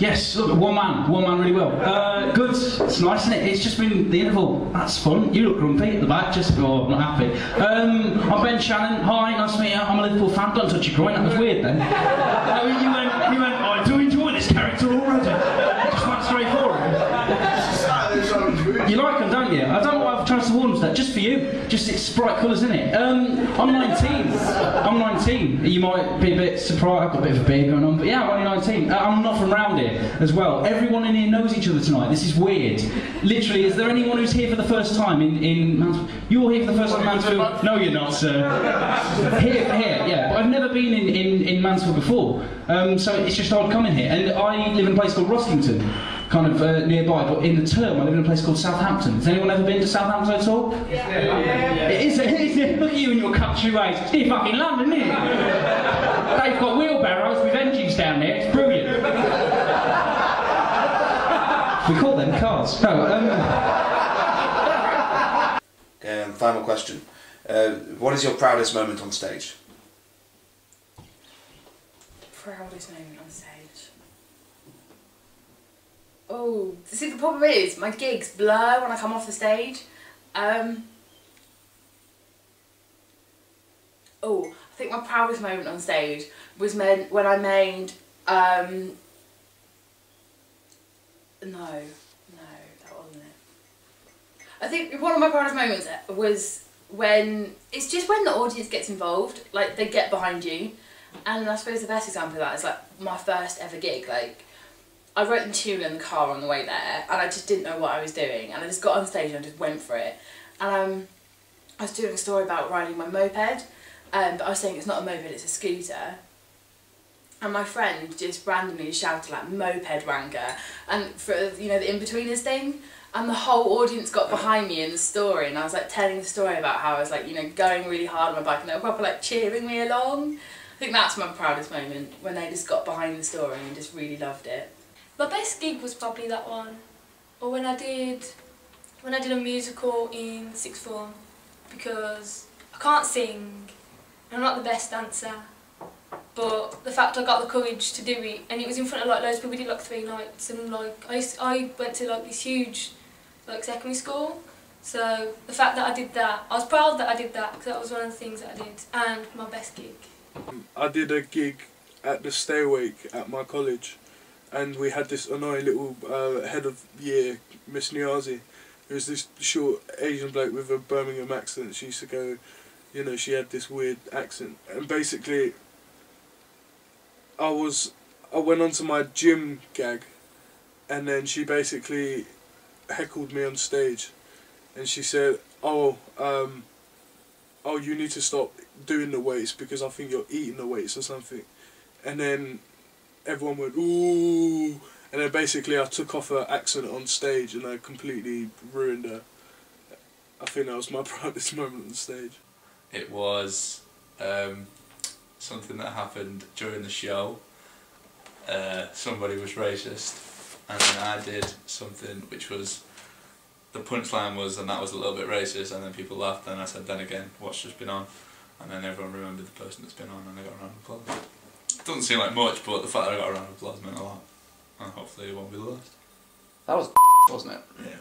Yes, look, one man, one man really well. Uh, good, it's nice, isn't it? It's just been the interval. That's fun. You look grumpy at the back, just, oh, I'm not happy. Um, I'm Ben Shannon. Hi, nice to meet you. I'm a Liverpool fan. Don't touch your groin, that was weird then. Uh, you went, you went, I do enjoy this character already. Just went straight forward. You like them, don't you? I don't to warn that. Just for you. Just it's bright colours, isn't it? Um, I'm 19. I'm 19. You might be a bit surprised. I've got a bit of a beard going on, but yeah, I'm only 19. Uh, I'm not from round here as well. Everyone in here knows each other tonight. This is weird. Literally, is there anyone who's here for the first time in in Mansfield? You're here for the first time in Mansfield? No, you're not, sir. Here, here, yeah. But I've never been in in, in Mansfield before, um, so it's just odd coming here. And I live in a place called Ruskington kind of uh, nearby, but in the term I live in a place called Southampton. Has anyone ever been to Southampton at all? Yeah. It is, it is, look at you and your country ways. It's near fucking London, isn't it? They've got wheelbarrows with engines down there, it's brilliant. we call them cars. No, um, Um, final question. Uh, what is your proudest moment on stage? Proudest moment on stage. Oh, see the problem is my gigs blur when I come off the stage. Um, oh, I think my proudest moment on stage was when I made. Um, no, no, that wasn't it. I think one of my proudest moments was when it's just when the audience gets involved, like they get behind you, and I suppose the best example of that is like my first ever gig, like. I wrote the tune in the car on the way there and I just didn't know what I was doing and I just got on stage and I just went for it. And um, I was doing a story about riding my moped um, but I was saying it's not a moped, it's a scooter. And my friend just randomly shouted like moped wanker and for you know the in-betweeners thing and the whole audience got behind me in the story and I was like telling the story about how I was like you know going really hard on my bike and they were proper like cheering me along. I think that's my proudest moment when they just got behind the story and just really loved it. My best gig was probably that one, or when I did, when I did a musical in sixth form, because I can't sing, I'm not the best dancer, but the fact I got the courage to do it, and it was in front of like loads of people, we did like three nights, and like I, used, I went to like this huge, like secondary school, so the fact that I did that, I was proud that I did that, because that was one of the things that I did, and my best gig. I did a gig at the Stay Awake at my college and we had this annoying little uh, head of year, Miss Niazi, who was this short Asian bloke with a Birmingham accent. She used to go, you know, she had this weird accent, and basically, I was, I went on to my gym gag, and then she basically heckled me on stage, and she said, "Oh, um, oh, you need to stop doing the weights because I think you're eating the weights or something," and then everyone went ooh, and then basically I took off her accent on stage and I completely ruined her. I think that was my proudest moment on stage. It was um, something that happened during the show. Uh, somebody was racist, and then I did something which was the punchline was, and that was a little bit racist, and then people laughed, and I said, then again, what's just been on? And then everyone remembered the person that's been on, and they got a round of applause. Doesn't seem like much, but the fact that I got a round of applause meant a lot. And hopefully it won't be the last. That was wasn't it? Yeah.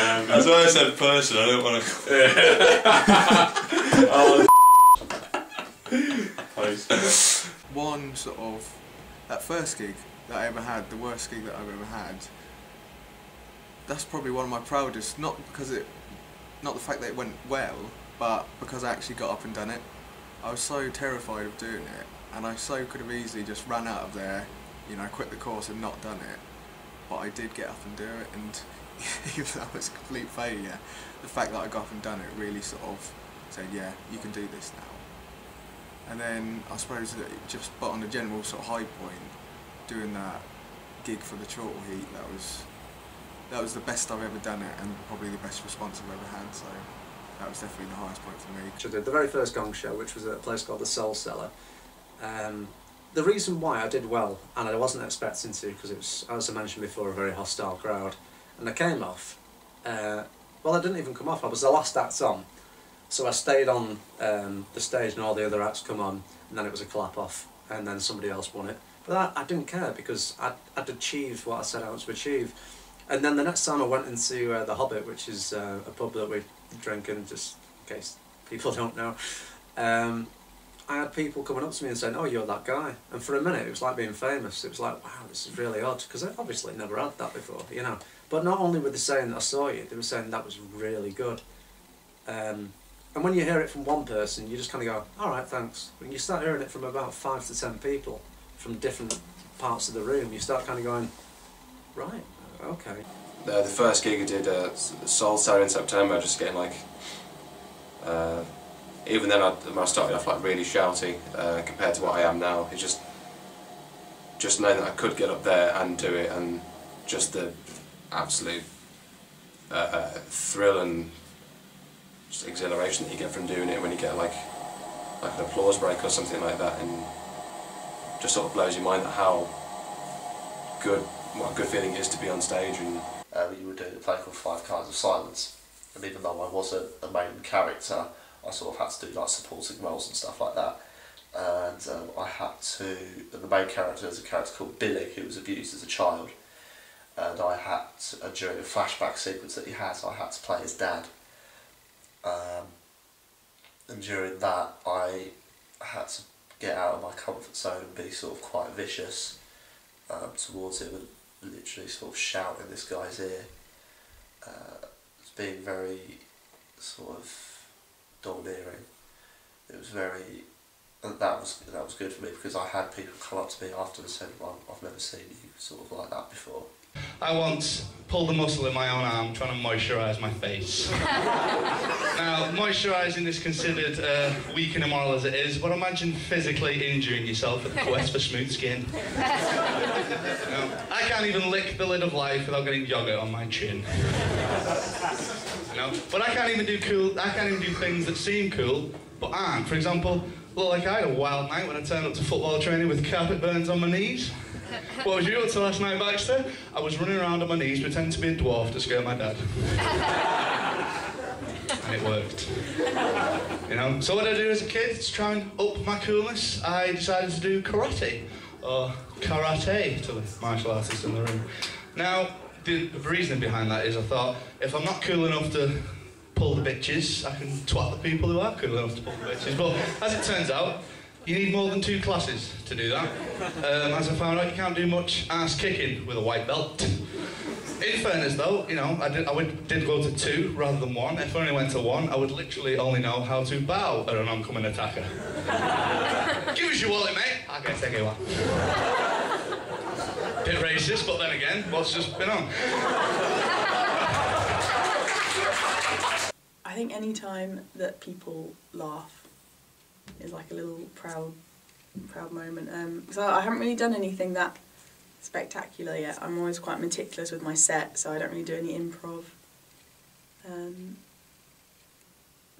Um, that's why I said person, I don't want to... One sort of, that first gig that I ever had, the worst gig that I've ever had, that's probably one of my proudest, not because it, not the fact that it went well, but because I actually got up and done it. I was so terrified of doing it, and I so could have easily just ran out of there, you know, quit the course and not done it. But I did get up and do it, and even though it was a complete failure, the fact that I got up and done it really sort of said, yeah, you can do this now. And then I suppose that just, but on a general sort of high point, doing that gig for the Chortle Heat, that was that was the best I've ever done it, and probably the best response I've ever had. So that was definitely the highest point for me. I did the very first Gong Show, which was at a place called the Soul Cellar. Um, the reason why I did well, and I wasn't expecting to, because it was, as I mentioned before, a very hostile crowd, and I came off. Uh, well, I didn't even come off. I was the last act on, So I stayed on um, the stage and all the other acts come on, and then it was a clap off, and then somebody else won it. But I, I didn't care because I'd, I'd achieved what I set out to achieve. And then the next time I went into uh, the Hobbit, which is uh, a pub that we drink in, just in case people don't know. Um, I had people coming up to me and saying, "Oh, you're that guy," and for a minute it was like being famous. It was like, "Wow, this is really odd," because I've obviously never had that before, you know. But not only were they saying that I saw you, they were saying that was really good. Um, and when you hear it from one person, you just kind of go, "All right, thanks." When you start hearing it from about five to ten people from different parts of the room, you start kind of going, "Right, okay." The, the first gig I did, uh, Soul Sound in September, just getting like. Uh, even then, I, I started off like really shouty uh, compared to what I am now. It's just, just knowing that I could get up there and do it, and just the absolute uh, uh, thrill and just exhilaration that you get from doing it when you get like, like an applause break or something like that, and just sort of blows your mind at how good, what a good feeling it is to be on stage and. We were doing a play called Five Kinds of Silence, and even though I wasn't a main character, I sort of had to do like supporting roles and stuff like that. And um, I had to. The main character is a character called Billy, who was abused as a child, and I had to, uh, during a flashback sequence that he has, I had to play his dad. Um, and during that, I had to get out of my comfort zone and be sort of quite vicious um, towards him and literally sort of shout in this guy's ear. Uh, it's being very sort of domineering. It was very, and that was that was good for me because I had people come up to me after and said, well, "I've never seen you sort of like that before." I once pulled a muscle in my own arm trying to moisturise my face. now, moisturising is considered uh, weak and immoral as it is, but imagine physically injuring yourself with a quest for smooth skin. You know, I can't even lick the lid of life without getting yogurt on my chin. You know, but I can't even do cool. I can't even do things that seem cool, but aren't. For example, look like I had a wild night when I turned up to football training with carpet burns on my knees. What was you up to last night, Baxter? I was running around on my knees pretending to be a dwarf to scare my dad. and it worked. You know, so what I do as a kid to try and up my coolness, I decided to do karate, or karate to the martial artists in the room. Now, the, the reasoning behind that is I thought, if I'm not cool enough to pull the bitches, I can twat the people who are cool enough to pull the bitches. But as it turns out, you need more than two classes to do that. Um, as I found out, you can't do much ass kicking with a white belt. In fairness, though, you know, I did, I would, did go to two rather than one. If I only went to one, I would literally only know how to bow at an oncoming attacker. Give us your wallet, mate. Okay, take it one. Bit racist, but then again, what's just been on? I think any time that people laugh is like a little proud, proud moment. Um, so I haven't really done anything that spectacular yet. I'm always quite meticulous with my set, so I don't really do any improv. Um,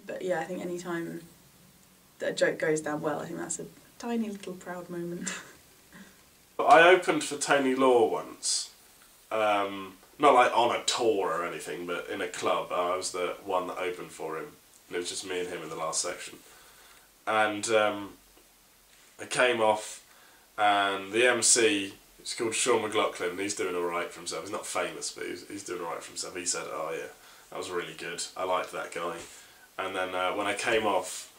but yeah, I think any time that a joke goes down well, I think that's a tiny little proud moment. I opened for Tony Law once. Um, not like on a tour or anything, but in a club. I was the one that opened for him. And it was just me and him in the last section. And um, I came off, and the MC, it's called Sean McLaughlin, and he's doing alright for himself. He's not famous, but he's, he's doing alright for himself. He said, Oh, yeah, that was really good. I liked that guy. And then uh, when I came off,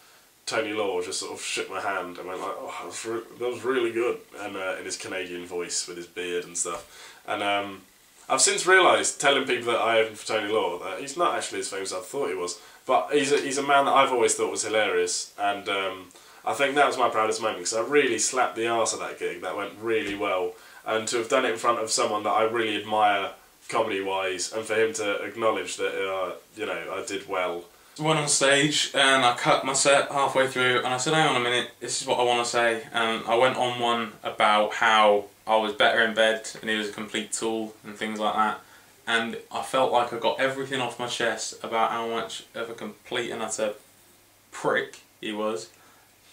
Tony Law just sort of shook my hand and went like, "Oh, that was, re- that was really good," and uh, in his Canadian voice with his beard and stuff. And um, I've since realised, telling people that I opened for Tony Law, that he's not actually as famous as I thought he was. But he's a, he's a man that I've always thought was hilarious, and um, I think that was my proudest moment because I really slapped the arse of that gig. That went really well, and to have done it in front of someone that I really admire comedy wise, and for him to acknowledge that uh, you know I did well. went on stage and I cut my set halfway through and I said, hang on a minute, this is what I want to say. And I went on one about how I was better in bed and he was a complete tool and things like that. And I felt like I got everything off my chest about how much of a complete and utter prick he was.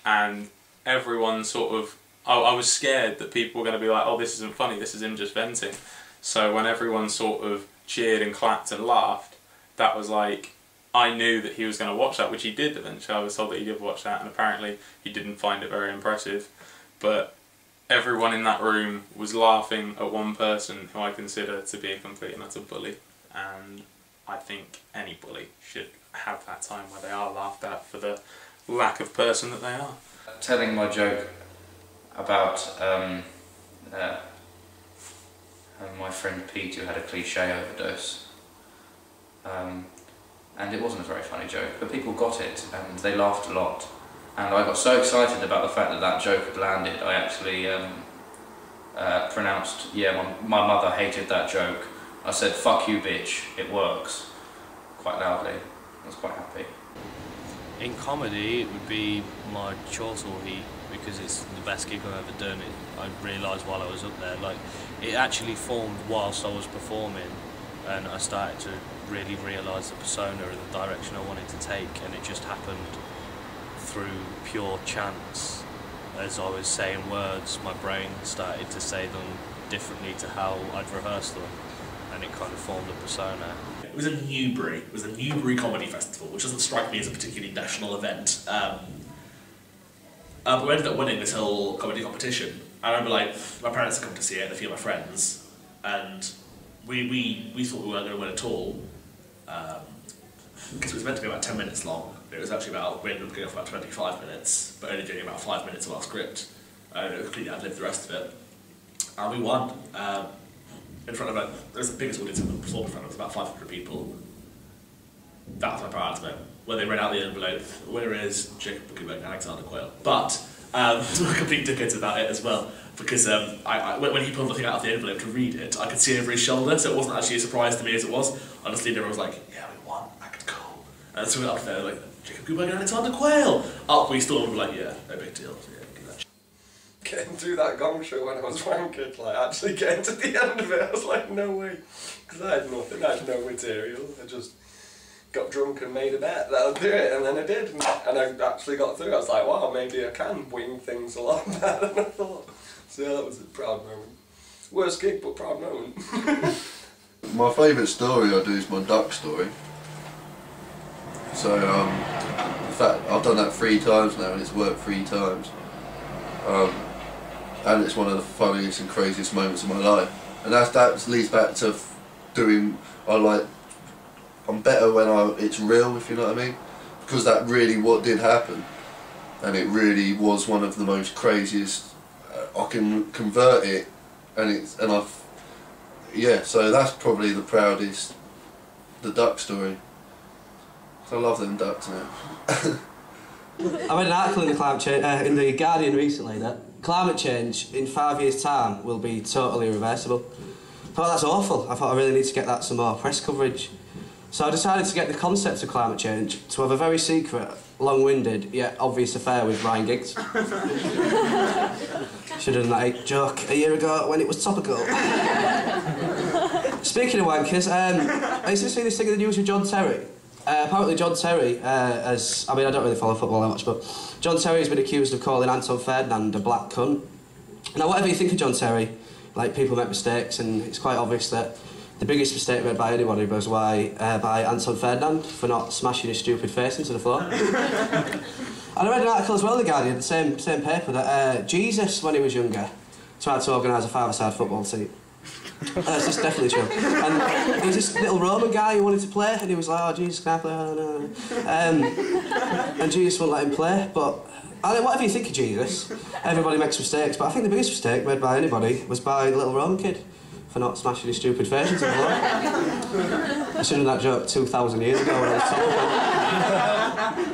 And everyone sort of, I, I was scared that people were going to be like, oh, this isn't funny, this is him just venting. So when everyone sort of cheered and clapped and laughed, that was like, I knew that he was going to watch that, which he did eventually. I was told that he did watch that, and apparently he didn't find it very impressive. But everyone in that room was laughing at one person who I consider to be a complete and utter bully. And I think any bully should have that time where they are laughed at for the lack of person that they are. telling my joke about um, uh, my friend Pete who had a cliche overdose. Um, and it wasn't a very funny joke, but people got it and they laughed a lot. And I got so excited about the fact that that joke had landed, I actually um, uh, pronounced, yeah, my, my mother hated that joke. I said, fuck you bitch, it works, quite loudly. I was quite happy. In comedy, it would be my Chortle Heat because it's the best gig I've ever done. It, I realised while I was up there, like it actually formed whilst I was performing, and I started to really realise the persona and the direction I wanted to take, and it just happened through pure chance. As I was saying words, my brain started to say them differently to how I'd rehearsed them, and it kind of formed a persona. It was in Newbury. It was a Newbury Comedy Festival, which doesn't strike me as a particularly national event. Um, uh, but we ended up winning this whole comedy competition. I remember, like, my parents had come to see it, and a few of my friends, and we, we, we thought we weren't going to win at all, because it was meant to be about 10 minutes long. It was actually about, we ended up going for about 25 minutes, but only doing about 5 minutes of our script. And it completely ad-libbed the rest of it. And we won. Um, in front of a, it was the biggest audience I've performed in front of, it was about 500 people. That was my proudest moment. When they read out the envelope, the winner is Jacob Guberg and Alexander Quayle. But, um, complete dickheads about it as well, because um, I, I, when he pulled the thing out of the envelope to read it, I could see over his shoulder, so it wasn't actually a surprise to me as it was. Honestly, everyone was like, yeah, we won, act cool. And so we went up there, like, Jacob Guberg and Alexander Quayle. Up we stormed, like, yeah, no big deal. Yeah, give that getting through that gong show when I was wankered, like actually getting to the end of it, I was like, no way. Because I had nothing, I had no material. I just got drunk and made a bet that I'll do it, and then I did. And I actually got through. I was like, wow, maybe I can wing things a lot better than I thought. So yeah, that was a proud moment. Worst gig, but proud moment. My favourite story I do is my duck story. So, um, in fact, I've done that three times now and it's worked three times. Um, and it's one of the funniest and craziest moments of my life. And that's, that leads back to doing, I like, I'm better when I, it's real, if you know what I mean. Because that really what did happen. And it really was one of the most craziest, uh, I can convert it and it's, and I've, yeah, so that's probably the proudest, the duck story. 'Cause I love them ducks now. I read an article in the climate change, uh, in the Guardian recently that climate change in five years' time will be totally irreversible. I thought that's awful. I thought I really need to get that some more press coverage. So I decided to get the concept of climate change to have a very secret, long-winded yet obvious affair with Ryan Giggs. Should have done that joke a year ago when it was topical. Speaking of wankers, um, I used to see this thing in the news with John Terry. Uh, apparently, John Terry, uh, as I mean, I don't really follow football that much, but John Terry has been accused of calling Anton Ferdinand a black cunt. Now, whatever you think of John Terry, like people make mistakes, and it's quite obvious that the biggest mistake made by anybody was why uh, by Anton Ferdinand for not smashing his stupid face into the floor. and I read an article as well in the Guardian, the same same paper, that uh, Jesus, when he was younger, tried to organise a five-a-side football team. This is definitely true. And there was this little Roman guy who wanted to play, and he was like, "Oh, Jesus, can I play?" Oh, no, no. Um, and Jesus wouldn't let him play. But I mean, whatever you think of Jesus, everybody makes mistakes. But I think the biggest mistake made by anybody was by the little Roman kid for not smashing his stupid face into the floor. I should have done that joke two thousand years ago when I was.